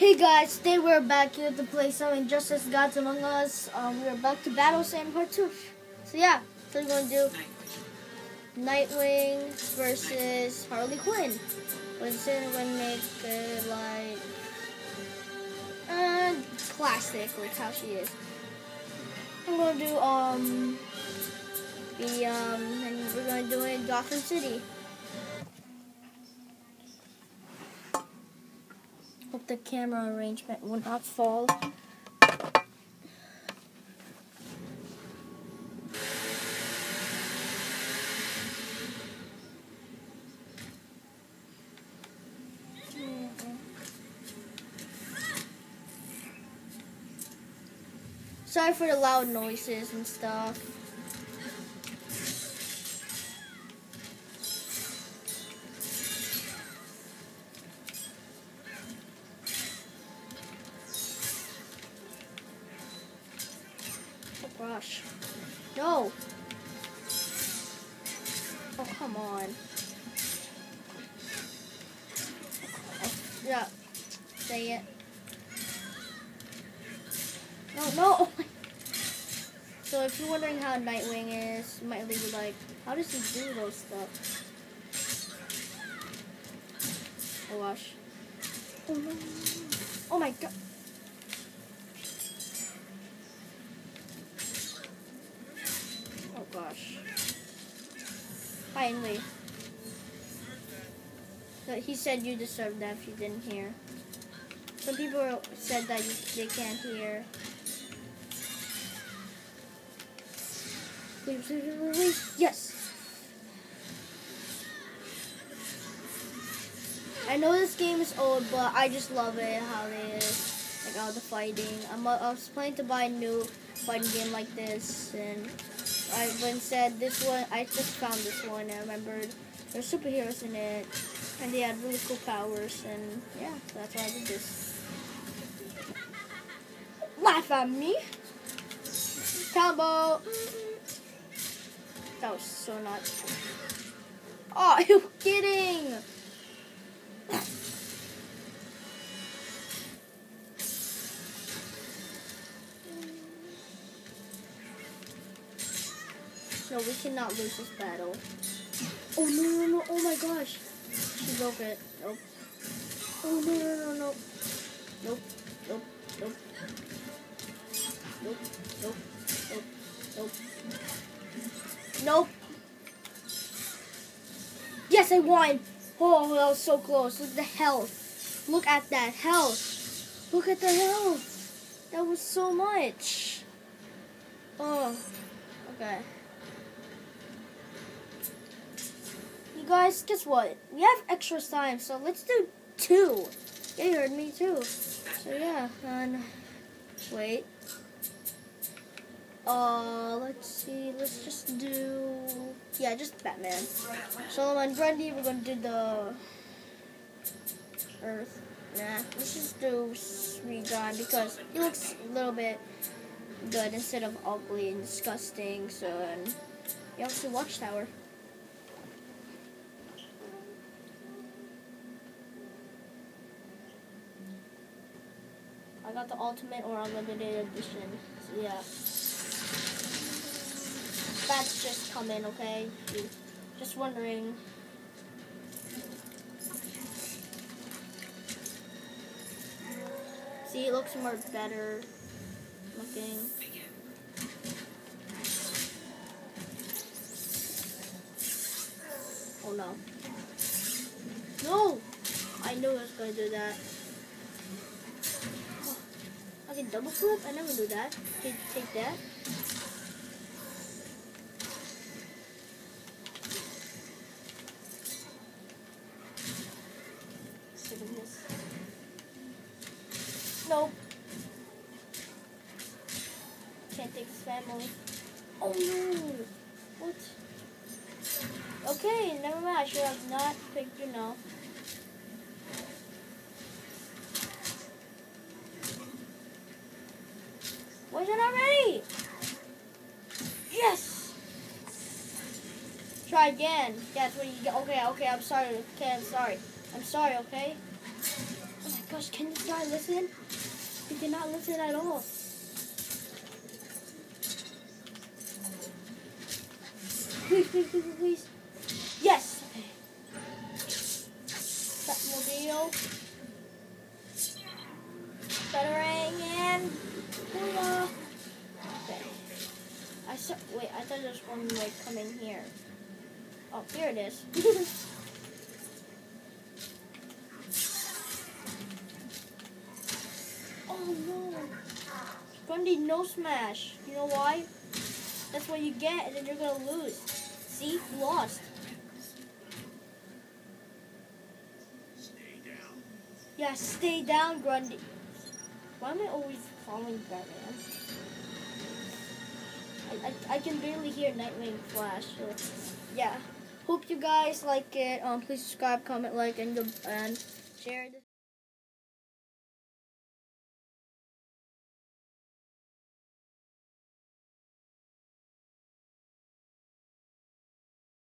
Hey guys, today we're back here to play some Injustice Gods Among Us. Um, we're back to Battle Sam Part 2. So yeah, so we're going to do Nightwing versus Harley Quinn. We're going to make it like uh, classic, like how she is. I'm going to do um the um, and we're going to do it in Gotham City. Hope the camera arrangement will not fall. Sorry for the loud noises and stuff. Gosh. No. Oh, come on. Yeah. Say it. No, no. Oh. So if you're wondering how Nightwing is, you might be like, how does he do those stuff? Oh gosh. Oh no. Oh my god. Oh gosh. Finally. So he said you deserve that if you didn't hear. Some people said that you, they can't hear. Yes. I know this game is old, but I just love it how it is. Like all the fighting. I'm, I was planning to buy a new fighting game like this, and I when said this one, I just found this one. And I remembered there's superheroes in it, and they had really cool powers, and yeah, that's why I did this. Laugh at me, combo. That was so not. Oh, you kidding? We cannot lose this battle. Oh no no no! Oh my gosh! She broke it. Nope. Oh no no no no! Nope nope nope. Nope nope nope nope. Nope. Yes, I won. Oh, that was so close. Look at the health. Look at that health. Look at the health. That was so much. Oh, okay. Guys, guess what? We have extra time, so let's do two. Yeah, you heard me too. So yeah, and wait. Uh, let's see. Let's just do yeah, just Batman. Solomon Grundy. We're gonna do the Earth. Nah, let's just do Regon because he looks a little bit good instead of ugly and disgusting. So and you have to Watchtower. I got the ultimate or unlimited edition. So yeah that's just coming, okay? Just wondering. See, it looks more better looking. Oh no. No! I knew I was going to do that. Can double flip? I never do that. Take, take that. Nope. Can't take his family. Oh no! What? Okay, never mind. I should have not picked you know. Was it not ready? Yes! Try again. That's what you get. Okay, okay, I'm sorry. Okay, I'm sorry. I'm sorry, okay? Oh my gosh, can this guy listen? He cannot listen at all. Please, please, please, please, please. Yes! Okay. Batmobile. Stuttering and booyah. Okay. I saw, wait, I thought there was one like coming here. Oh, here it is. oh no. Grundy no smash. You know why? That's what you get and then you're gonna lose. See? You lost. Yeah, stay down, Grundy. Why am I always following Batman? I, I, can barely hear Nightwing Flash. So, yeah. Hope you guys like it. Um, please subscribe, comment, like, and, and share.